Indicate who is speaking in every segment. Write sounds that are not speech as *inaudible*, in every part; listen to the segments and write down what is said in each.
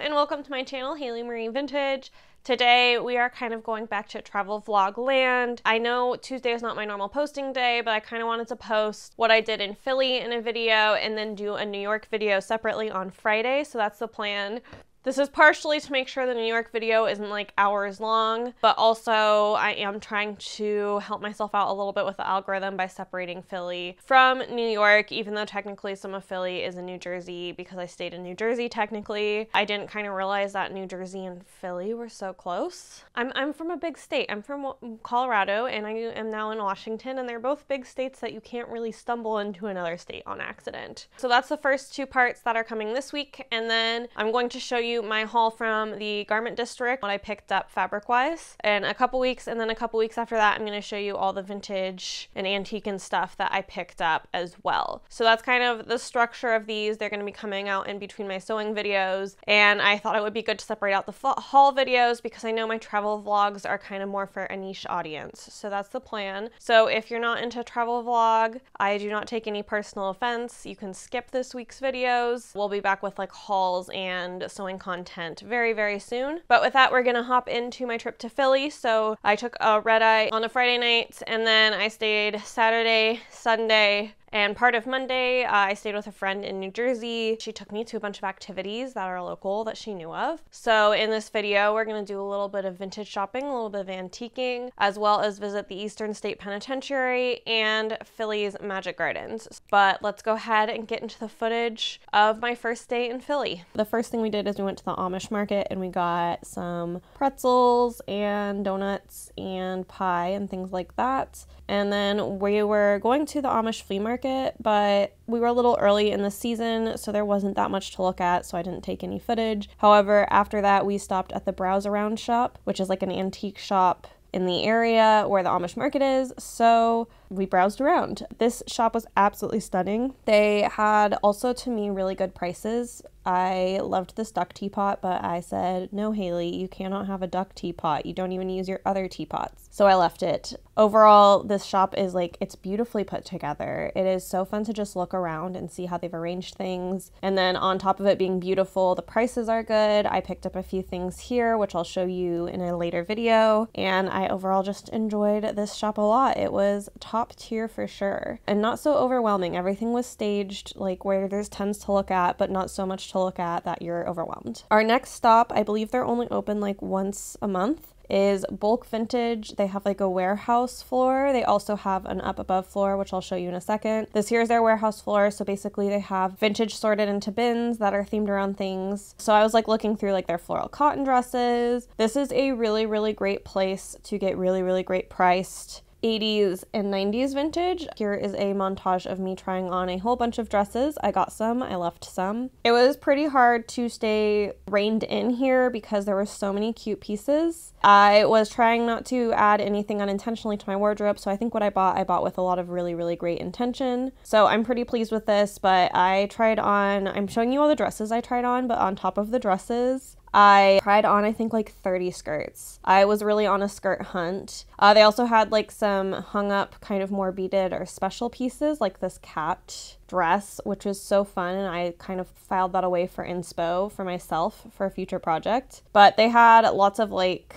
Speaker 1: and welcome to my channel, Haley Marie Vintage. Today we are kind of going back to travel vlog land. I know Tuesday is not my normal posting day, but I kind of wanted to post what I did in Philly in a video and then do a New York video separately on Friday, so that's the plan. This is partially to make sure the New York video isn't like hours long, but also I am trying to help myself out a little bit with the algorithm by separating Philly from New York, even though technically some of Philly is in New Jersey because I stayed in New Jersey technically. I didn't kind of realize that New Jersey and Philly were so close. I'm, I'm from a big state. I'm from Colorado and I am now in Washington and they're both big states that you can't really stumble into another state on accident. So that's the first two parts that are coming this week and then I'm going to show you you my haul from the garment district, what I picked up fabric wise, in a couple weeks. And then a couple weeks after that, I'm going to show you all the vintage and antique and stuff that I picked up as well. So that's kind of the structure of these. They're going to be coming out in between my sewing videos. And I thought it would be good to separate out the haul videos because I know my travel vlogs are kind of more for a niche audience. So that's the plan. So if you're not into travel vlog, I do not take any personal offense. You can skip this week's videos. We'll be back with like hauls and sewing content very, very soon. But with that, we're gonna hop into my trip to Philly. So I took a red eye on a Friday night and then I stayed Saturday, Sunday, and part of Monday, uh, I stayed with a friend in New Jersey. She took me to a bunch of activities that are local that she knew of. So in this video, we're gonna do a little bit of vintage shopping, a little bit of antiquing, as well as visit the Eastern State Penitentiary and Philly's Magic Gardens. But let's go ahead and get into the footage of my first day in Philly. The first thing we did is we went to the Amish market and we got some pretzels and donuts and pie and things like that. And then we were going to the Amish flea market, but we were a little early in the season, so there wasn't that much to look at, so I didn't take any footage. However, after that, we stopped at the Browse Around shop, which is like an antique shop in the area where the Amish market is, so we browsed around. This shop was absolutely stunning. They had also, to me, really good prices. I loved this duck teapot, but I said, no, Haley, you cannot have a duck teapot. You don't even use your other teapots. So I left it. Overall, this shop is like, it's beautifully put together. It is so fun to just look around and see how they've arranged things. And then on top of it being beautiful, the prices are good. I picked up a few things here, which I'll show you in a later video. And I overall just enjoyed this shop a lot. It was top tier for sure. And not so overwhelming. Everything was staged, like where there's tons to look at, but not so much to look at that you're overwhelmed. Our next stop, I believe they're only open like once a month is bulk vintage. They have like a warehouse floor. They also have an up above floor, which I'll show you in a second. This here is their warehouse floor. So basically they have vintage sorted into bins that are themed around things. So I was like looking through like their floral cotton dresses. This is a really, really great place to get really, really great priced 80s and 90s vintage. Here is a montage of me trying on a whole bunch of dresses. I got some, I left some. It was pretty hard to stay reined in here because there were so many cute pieces. I was trying not to add anything unintentionally to my wardrobe, so I think what I bought, I bought with a lot of really, really great intention. So I'm pretty pleased with this, but I tried on, I'm showing you all the dresses I tried on, but on top of the dresses, I tried on, I think, like 30 skirts. I was really on a skirt hunt. Uh, they also had like some hung up, kind of more beaded or special pieces, like this cat dress, which was so fun. And I kind of filed that away for inspo for myself for a future project. But they had lots of like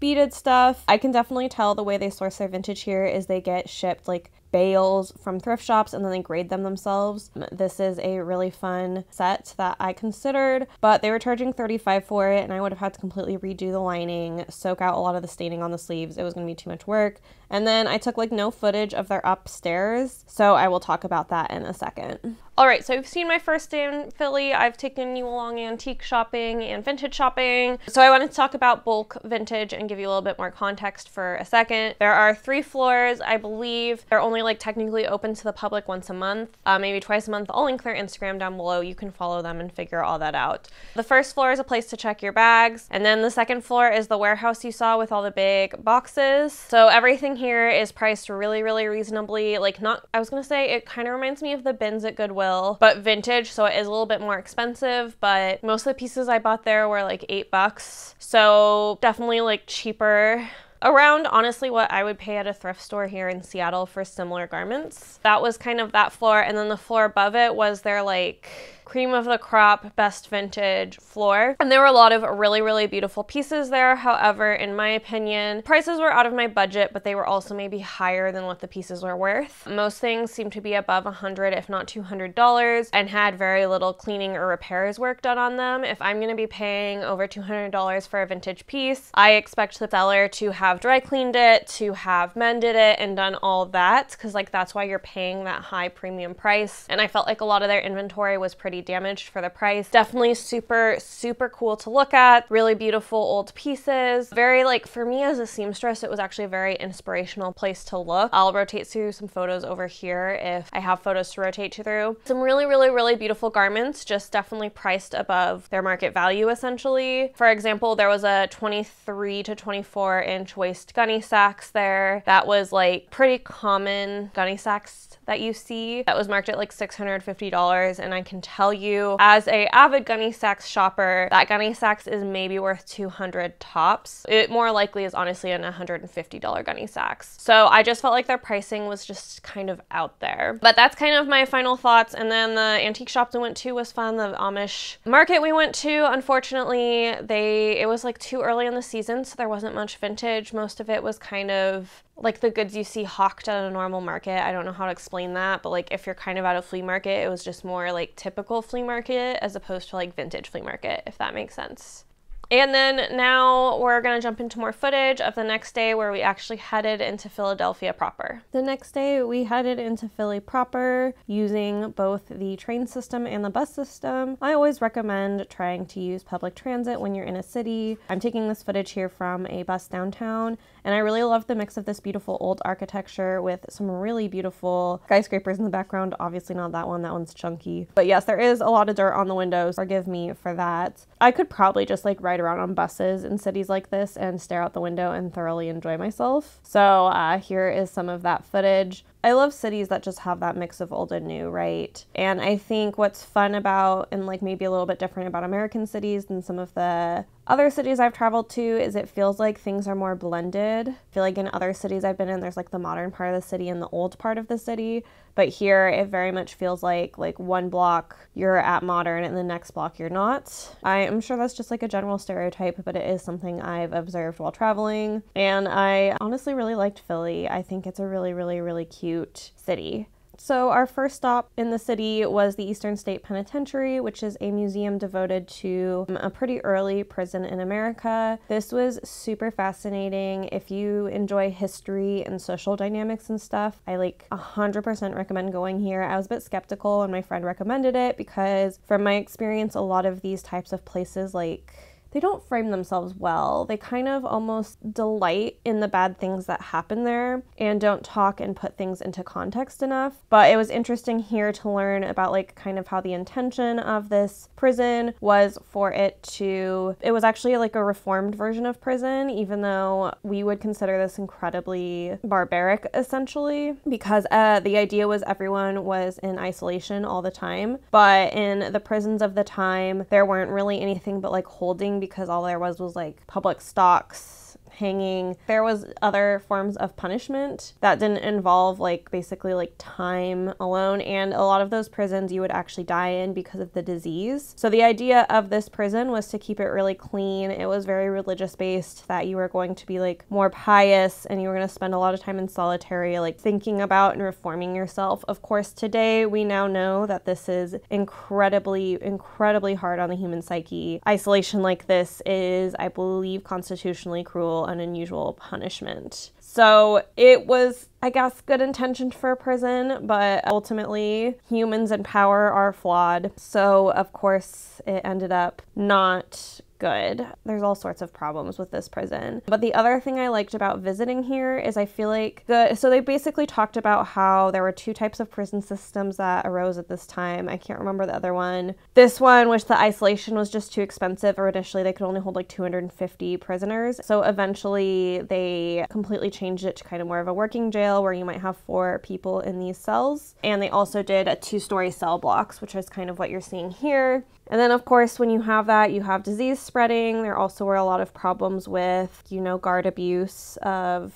Speaker 1: beaded stuff. I can definitely tell the way they source their vintage here is they get shipped like bales from thrift shops and then they grade them themselves. This is a really fun set that I considered, but they were charging 35 for it and I would have had to completely redo the lining, soak out a lot of the staining on the sleeves. It was going to be too much work. And then I took like no footage of their upstairs, so I will talk about that in a second. All right, so you've seen my first day in Philly. I've taken you along antique shopping and vintage shopping. So I wanted to talk about bulk vintage and give you a little bit more context for a second. There are three floors. I believe they're only like technically open to the public once a month, uh, maybe twice a month. I'll link their Instagram down below. You can follow them and figure all that out. The first floor is a place to check your bags. And then the second floor is the warehouse you saw with all the big boxes. So everything here is priced really, really reasonably. Like not, I was gonna say it kind of reminds me of the bins at Goodwill, but vintage. So it is a little bit more expensive, but most of the pieces I bought there were like eight bucks. So definitely like cheaper around honestly what I would pay at a thrift store here in Seattle for similar garments. That was kind of that floor and then the floor above it was their like cream of the crop, best vintage floor. And there were a lot of really, really beautiful pieces there. However, in my opinion, prices were out of my budget, but they were also maybe higher than what the pieces were worth. Most things seemed to be above 100 if not $200 and had very little cleaning or repairs work done on them. If I'm gonna be paying over $200 for a vintage piece, I expect the seller to have dry cleaned it, to have mended it and done all that because like that's why you're paying that high premium price. And I felt like a lot of their inventory was pretty damaged for the price. Definitely super, super cool to look at. Really beautiful old pieces. Very like for me as a seamstress, it was actually a very inspirational place to look. I'll rotate through some photos over here if I have photos to rotate through. Some really, really, really beautiful garments, just definitely priced above their market value essentially. For example, there was a 23 to 24 inch waist Gunne Sax there. That was like pretty common Gunne Sax that you see that was marked at like $650 and I can tell you as a avid Gunne Sax shopper that Gunne Sax is maybe worth 200 tops. It more likely is honestly an $150 Gunne Sax. So I just felt like their pricing was just kind of out there. But that's kind of my final thoughts and then the antique shop we went to was fun. The Amish market we went to unfortunately they it was like too early in the season so there wasn't much vintage. Most of it was kind of like the goods you see hawked at a normal market. I don't know how to explain that, but like if you're kind of at a flea market, it was just more like typical flea market as opposed to like vintage flea market, if that makes sense. And then now we're to jump into more footage of the next day where we actually headed into Philadelphia proper. The next day we headed into Philly proper using both the train system and the bus system. I always recommend trying to use public transit when you're in a city. I'm taking this footage here from a bus downtown and I really love the mix of this beautiful old architecture with some really beautiful skyscrapers in the background. Obviously not that one, that one's chunky. But yes, there is a lot of dirt on the windows. Forgive me for that. I could probably just like ride around on buses in cities like this and stare out the window and thoroughly enjoy myself. So uh, here is some of that footage. I love cities that just have that mix of old and new, right? And I think what's fun about and like maybe a little bit different about American cities than some of the other cities I've traveled to is it feels like things are more blended. I feel like in other cities I've been in, there's like the modern part of the city and the old part of the city. But here it very much feels like like one block you're at modern and the next block you're not. I am sure that's just like a general stereotype, but it is something I've observed while traveling. And I honestly really liked Philly. I think it's a really, really, really cute city. So, our first stop in the city was the Eastern State Penitentiary, which is a museum devoted to um, a pretty early prison in America. This was super fascinating. If you enjoy history and social dynamics and stuff, I like 100% recommend going here. I was a bit skeptical when my friend recommended it because, from my experience, a lot of these types of places, like, they don't frame themselves well. They kind of almost delight in the bad things that happen there and don't talk and put things into context enough. But it was interesting here to learn about like kind of how the intention of this prison was for it to it was actually like a reformed version of prison even though we would consider this incredibly barbaric essentially because uh, the idea was everyone was in isolation all the time but in the prisons of the time there weren't really anything but like holding because all there was was like public stocks hanging. There was other forms of punishment that didn't involve like basically like time alone and a lot of those prisons you would actually die in because of the disease. So the idea of this prison was to keep it really clean. It was very religious based that you were going to be like more pious and you were going to spend a lot of time in solitary like thinking about and reforming yourself. Of course, today we now know that this is incredibly incredibly hard on the human psyche. Isolation like this is I believe constitutionally cruel an unusual punishment. So it was, I guess, good intention for a prison, but ultimately humans in power are flawed. So, of course, it ended up not good. There's all sorts of problems with this prison. But the other thing I liked about visiting here is I feel like the so they basically talked about how there were two types of prison systems that arose at this time. I can't remember the other one. This one, which the isolation was just too expensive, or initially they could only hold like 250 prisoners. So eventually they completely changed it to kind of more of a working jail where you might have four people in these cells. And they also did a two story cell blocks, which is kind of what you're seeing here. And then, of course, when you have that, you have disease spreading. There also were a lot of problems with, you know, guard abuse of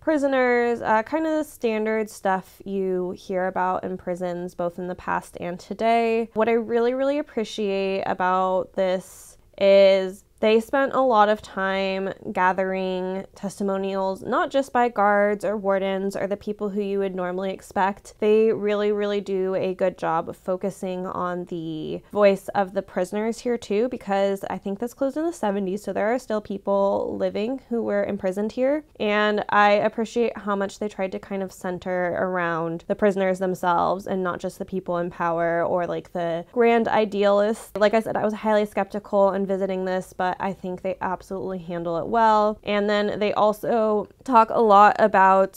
Speaker 1: prisoners, uh, kind of the standard stuff you hear about in prisons, both in the past and today. What I really, really appreciate about this is they spent a lot of time gathering testimonials, not just by guards or wardens or the people who you would normally expect. They really, really do a good job of focusing on the voice of the prisoners here, too, because I think this closed in the 70s, so there are still people living who were imprisoned here. And I appreciate how much they tried to kind of center around the prisoners themselves and not just the people in power or like the grand idealists. Like I said, I was highly skeptical in visiting this, but but I think they absolutely handle it well. And then they also talk a lot about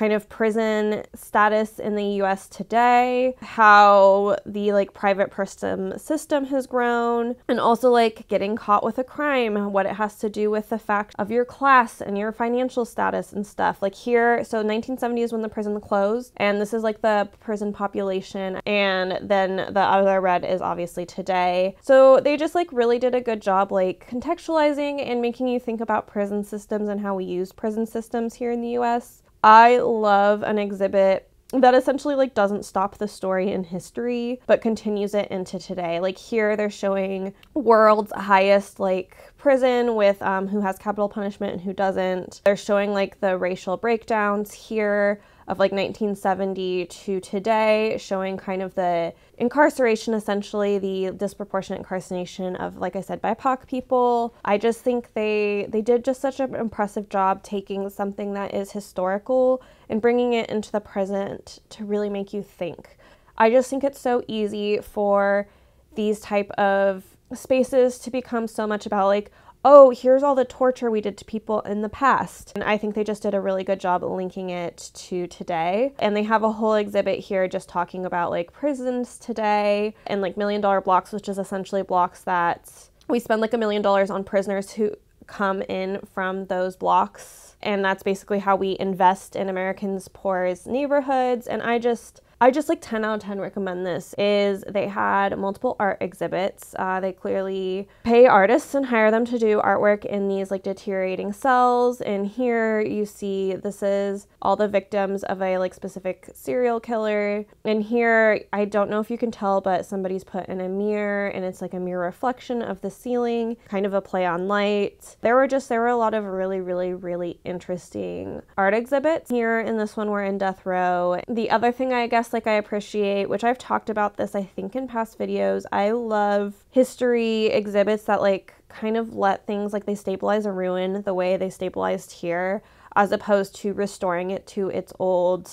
Speaker 1: kind of prison status in the US today, how the like private prison system has grown, and also like getting caught with a crime, what it has to do with the fact of your class and your financial status and stuff. Like here, so 1970 is when the prison closed, and this is like the prison population, and then the other red is obviously today. So they just like really did a good job like contextualizing and making you think about prison systems and how we use prison systems here in the US. I love an exhibit that essentially like doesn't stop the story in history but continues it into today. Like here they're showing world's highest like prison with um, who has capital punishment and who doesn't. They're showing like the racial breakdowns here of like 1970 to today, showing kind of the incarceration, essentially the disproportionate incarceration of, like I said, BIPOC people. I just think they they did just such an impressive job taking something that is historical and bringing it into the present to really make you think. I just think it's so easy for these type of spaces to become so much about like oh, here's all the torture we did to people in the past. And I think they just did a really good job linking it to today. And they have a whole exhibit here just talking about like prisons today and like million dollar blocks, which is essentially blocks that we spend like a million dollars on prisoners who come in from those blocks. And that's basically how we invest in Americans' poorest neighborhoods. And I just, I just like 10 out of 10 recommend this is they had multiple art exhibits. Uh, they clearly pay artists and hire them to do artwork in these like deteriorating cells. And here you see this is all the victims of a like specific serial killer. And here I don't know if you can tell, but somebody's put in a mirror and it's like a mirror reflection of the ceiling, kind of a play on light. There were just there were a lot of really, really, really interesting art exhibits. Here in this one we're in death row. The other thing I guess like I appreciate, which I've talked about this I think in past videos, I love history exhibits that like kind of let things like they stabilize a ruin the way they stabilized here as opposed to restoring it to its old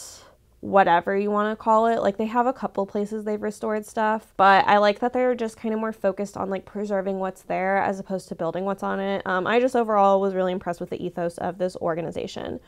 Speaker 1: whatever you want to call it. Like they have a couple places they've restored stuff, but I like that they're just kind of more focused on like preserving what's there as opposed to building what's on it. Um, I just overall was really impressed with the ethos of this organization.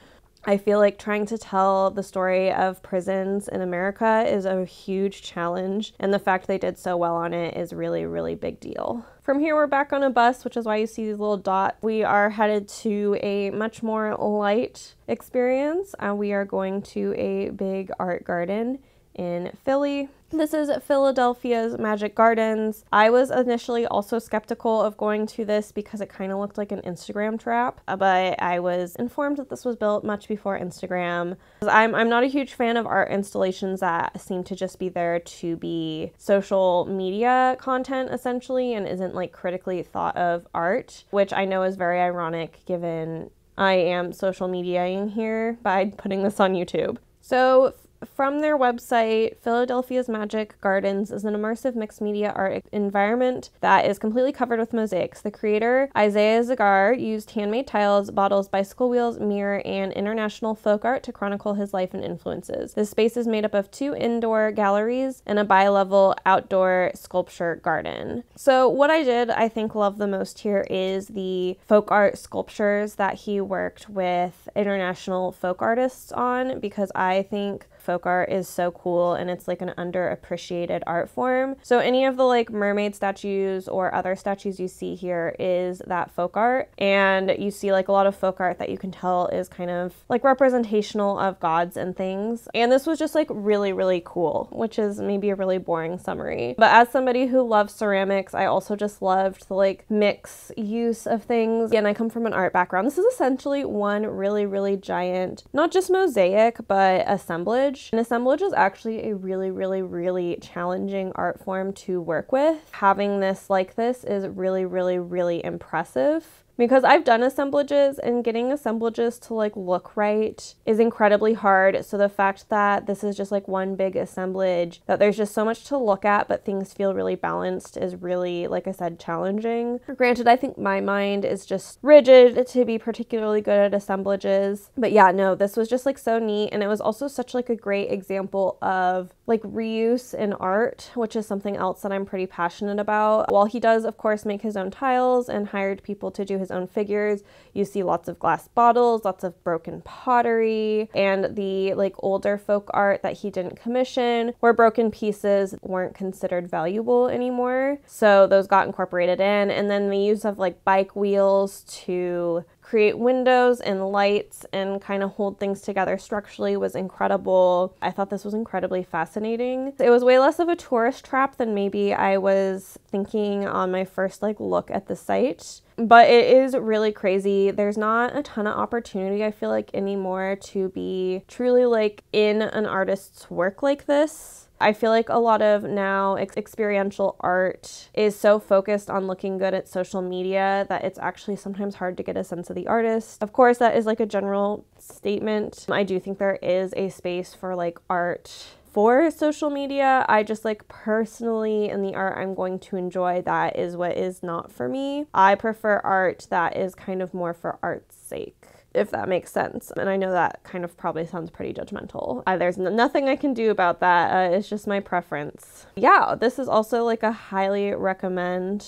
Speaker 1: I feel like trying to tell the story of prisons in America is a huge challenge, and the fact they did so well on it is really, really big deal. From here, we're back on a bus, which is why you see these little dots. We are headed to a much more light experience, and we are going to a big art garden in Philly. This is Philadelphia's Magic Gardens. I was initially also skeptical of going to this because it kind of looked like an Instagram trap, uh, but I was informed that this was built much before Instagram. I'm, I'm not a huge fan of art installations that seem to just be there to be social media content essentially and isn't like critically thought of art, which I know is very ironic given I am social mediaing here by putting this on YouTube. So from their website, Philadelphia's Magic Gardens is an immersive mixed media art environment that is completely covered with mosaics. The creator, Isaiah Zagar, used handmade tiles, bottles, bicycle wheels, mirror, and international folk art to chronicle his life and influences. The space is made up of two indoor galleries and a bi-level outdoor sculpture garden. So what I did, I think, love the most here is the folk art sculptures that he worked with international folk artists on because I think folk art is so cool and it's like an underappreciated art form. So any of the like mermaid statues or other statues you see here is that folk art and you see like a lot of folk art that you can tell is kind of like representational of gods and things. And this was just like really really cool, which is maybe a really boring summary. But as somebody who loves ceramics, I also just loved the like mix use of things. And I come from an art background. This is essentially one really really giant not just mosaic but assemblage. An assemblage is actually a really, really, really challenging art form to work with. Having this like this is really, really, really impressive because I've done assemblages and getting assemblages to like look right is incredibly hard. So the fact that this is just like one big assemblage, that there's just so much to look at, but things feel really balanced is really, like I said, challenging. Granted, I think my mind is just rigid to be particularly good at assemblages. But yeah, no, this was just like so neat. And it was also such like a great example of like reuse in art, which is something else that I'm pretty passionate about. While he does, of course, make his own tiles and hired people to do his his own figures. You see lots of glass bottles, lots of broken pottery, and the like older folk art that he didn't commission where broken pieces weren't considered valuable anymore. So those got incorporated in. And then the use of like bike wheels to create windows and lights and kind of hold things together structurally was incredible. I thought this was incredibly fascinating. It was way less of a tourist trap than maybe I was thinking on my first like look at the site but it is really crazy. There's not a ton of opportunity, I feel like, anymore to be truly like in an artist's work like this. I feel like a lot of now ex- experiential art is so focused on looking good at social media that it's actually sometimes hard to get a sense of the artist. Of course, that is like a general statement. I do think there is a space for like art for social media. I just like personally in the art I'm going to enjoy that is what is not for me. I prefer art that is kind of more for art's sake if that makes sense. And I know that kind of probably sounds pretty judgmental. Uh, there's nothing I can do about that. Uh, it's just my preference. Yeah, this is also like a highly recommend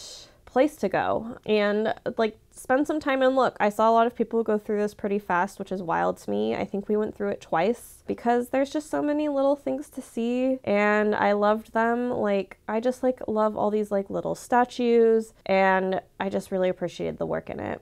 Speaker 1: place to go and like spend some time and look. I saw a lot of people go through this pretty fast, which is wild to me. I think we went through it twice because there's just so many little things to see and I loved them. Like I just like love all these like little statues and I just really appreciated the work in it.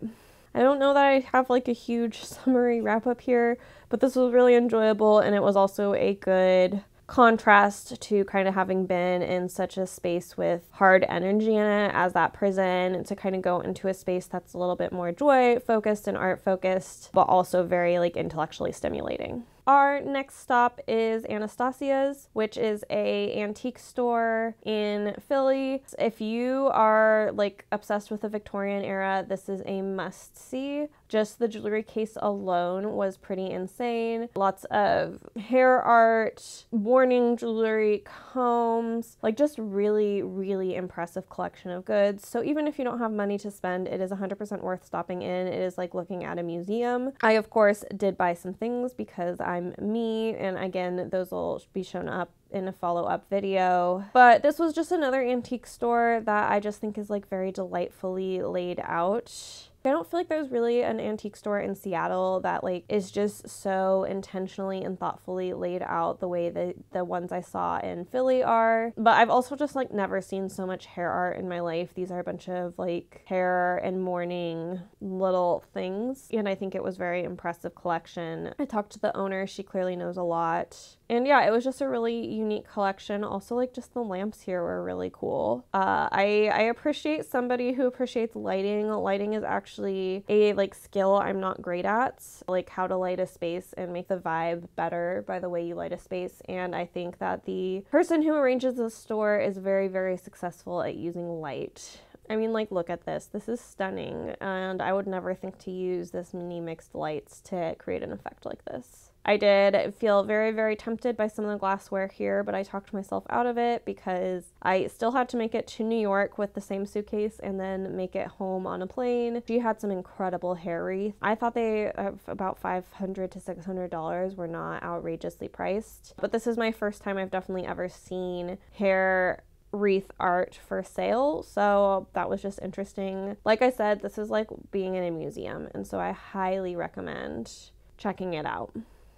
Speaker 1: I don't know that I have like a huge *laughs* summary wrap up here, but this was really enjoyable and it was also a good contrast to kind of having been in such a space with hard energy in it as that prison to kind of go into a space that's a little bit more joy focused and art focused but also very like intellectually stimulating our next stop is Anastacia's, which is a antique store in Philly. If you are like obsessed with the Victorian era, this is a must see. Just the jewelry case alone was pretty insane. Lots of hair art, mourning jewelry, combs, like just really, really impressive collection of goods. So even if you don't have money to spend, it is 100% worth stopping in. It is like looking at a museum. I, of course, did buy some things because I'm me, and again, those will be shown up in a follow up video. But this was just another antique store that I just think is like very delightfully laid out. I don't feel like there's really an antique store in Seattle that like is just so intentionally and thoughtfully laid out the way that the ones I saw in Philly are. But I've also just like never seen so much hair art in my life. These are a bunch of like hair and mourning little things. And I think it was very impressive collection. I talked to the owner, she clearly knows a lot. And yeah, it was just a really unique collection. Also, like just the lamps here were really cool. Uh, I I appreciate somebody who appreciates lighting. Lighting is actually a like skill I'm not great at. Like how to light a space and make the vibe better by the way you light a space. And I think that the person who arranges the store is very very successful at using light. I mean, like, look at this. This is stunning, and I would never think to use this mini mixed lights to create an effect like this. I did feel very, very tempted by some of the glassware here, but I talked myself out of it because I still had to make it to New York with the same suitcase and then make it home on a plane. She had some incredible hair wreath. I thought they uh, about 500 to $600 were not outrageously priced, but this is my first time I've definitely ever seen hair wreath art for sale. So that was just interesting. Like I said, this is like being in a museum, and so I highly recommend checking it out.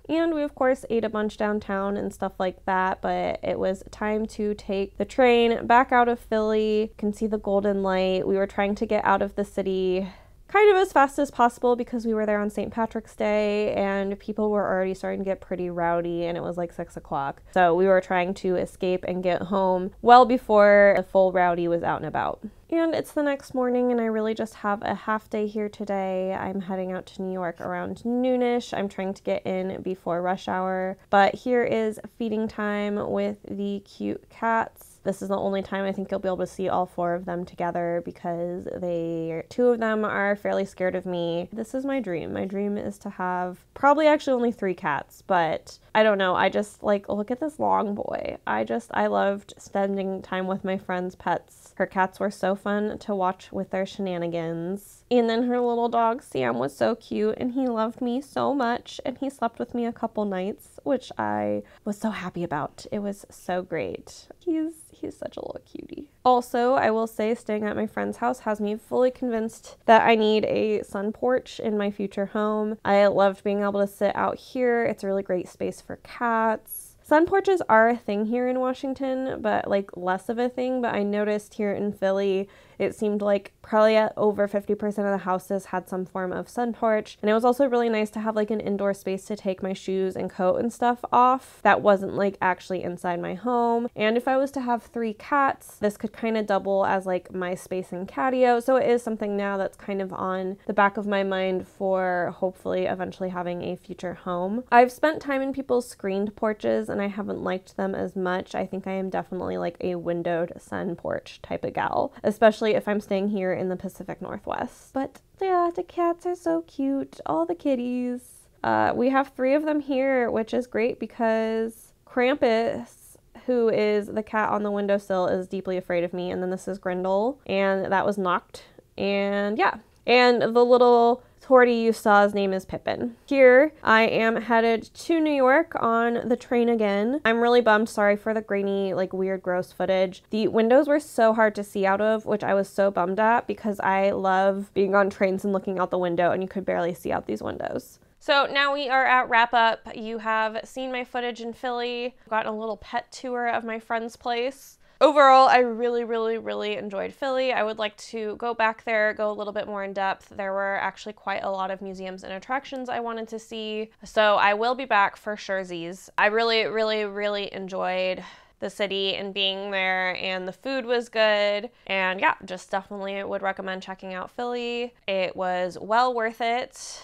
Speaker 1: And we, of course, ate a bunch downtown and stuff like that, but it was time to take the train back out of Philly. You can see the golden light. We were trying to get out of the city kind of as fast as possible because we were there on St. Patrick's Day and people were already starting to get pretty rowdy and it was like six o'clock. So we were trying to escape and get home well before the full rowdy was out and about. And it's the next morning, and I really just have a half day here today. I'm heading out to New York around noonish. I'm trying to get in before rush hour. But here is feeding time with the cute cats. This is the only time I think you'll be able to see all four of them together because they two of them are fairly scared of me. This is my dream. My dream is to have probably actually only three cats, but I don't know. I just like look at this long boy. I just I loved spending time with my friends' pets. Her cats were so fun to watch with their shenanigans. And then her little dog Sam was so cute and he loved me so much and he slept with me a couple nights, which I was so happy about. It was so great. He's he's such a little cutie. Also, I will say staying at my friend's house has me fully convinced that I need a sun porch in my future home. I loved being able to sit out here. It's a really great space for cats. Sun porches are a thing here in Washington, but like less of a thing. But I noticed here in Philly, it seemed like probably over 50% of the houses had some form of sun porch. And it was also really nice to have like an indoor space to take my shoes and coat and stuff off that wasn't like actually inside my home. And if I was to have three cats, this could kind of double as like my space and catio. So it is something now that's kind of on the back of my mind for hopefully eventually having a future home. I've spent time in people's screened porches and I haven't liked them as much. I think I am definitely like a windowed sun porch type of gal, especially especially if I'm staying here in the Pacific Northwest. But yeah, the cats are so cute. All the kitties. Uh, we have three of them here, which is great because Krampus, who is the cat on the windowsill, is deeply afraid of me. And then this is Grindel, and that was knocked. And yeah. And the little Tortie you saw, his name is Pippin. Here, I am headed to New York on the train again. I'm really bummed, sorry for the grainy, like weird, gross footage. The windows were so hard to see out of, which I was so bummed at because I love being on trains and looking out the window and you could barely see out these windows. So now we are at wrap up. You have seen my footage in Philly, gotten a little pet tour of my friend's place overall, I really, really, really enjoyed Philly. I would like to go back there, go a little bit more in depth. There were actually quite a lot of museums and attractions I wanted to see. So I will be back for surezies. I really, really, really enjoyed the city and being there and the food was good and yeah just definitely would recommend checking out philly it was well worth it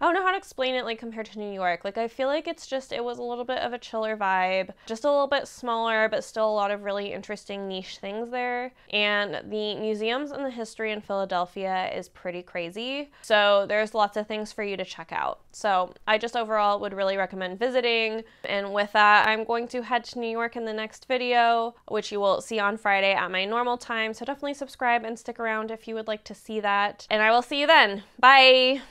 Speaker 1: I don't know how to explain it like compared to New York. Like I feel like it's just it was a little bit of a chiller vibe, just a little bit smaller, but still a lot of really interesting niche things there. And the museums and the history in Philadelphia is pretty crazy. So there's lots of things for you to check out. So I just overall would really recommend visiting. And with that, I'm going to head to New York in the next video, which you will see on Friday at my normal time. So definitely subscribe and stick around if you would like to see that. And I will see you then. Bye.